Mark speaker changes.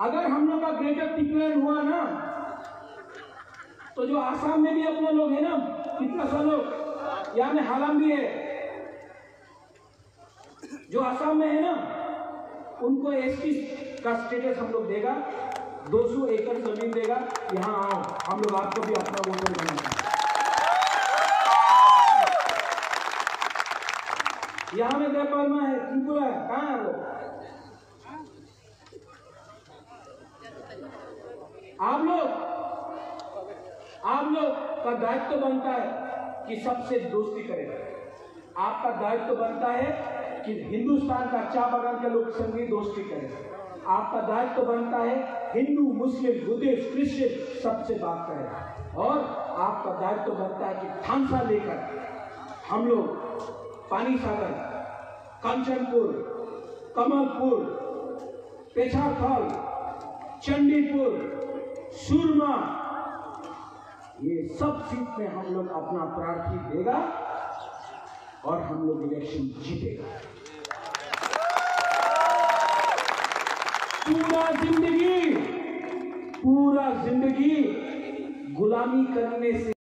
Speaker 1: अगर हम लोग का ग्रेटर डिक्लेयर हुआ ना तो जो आसाम में भी अपने लोग हैं ना, कितना सा लोग, यहाँ में हालाम भी है। जो आसाम में है ना, उनको एसटी का स्टेटस हम लोग देगा 200 एकड़ ज़मीन देगा, यहाँ आओ, हम लोग आपको भी अपना वोटर बनाएँगे। यहाँ में देपालमा है त्रिपुरा है, कहाँ है वो? आप लोग आप लोग का दायित्व तो बनता है कि सबसे दोस्ती करें। आपका दायित्व तो बनता है कि हिंदुस्तान का चा बागान के लोग संगी दोस्ती करें। आपका दायित्व तो बनता है हिंदू, मुस्लिम, बुद्धिस्ट, क्रिश्चियन सबसे बात करें। और आपका दायित्व बनता है कि थानसा लेकर हम लोग पानी सागर कंचनपुर, कमलपुर पेछाथल चंडीपुर, सुरमा। ये सब सीट में हम लोग अपना प्रार्थी देगा और हम लोग इलेक्शन जीतेगा। पूरा ज़िंदगी पूरा ज़िंदगी गुलामी करने से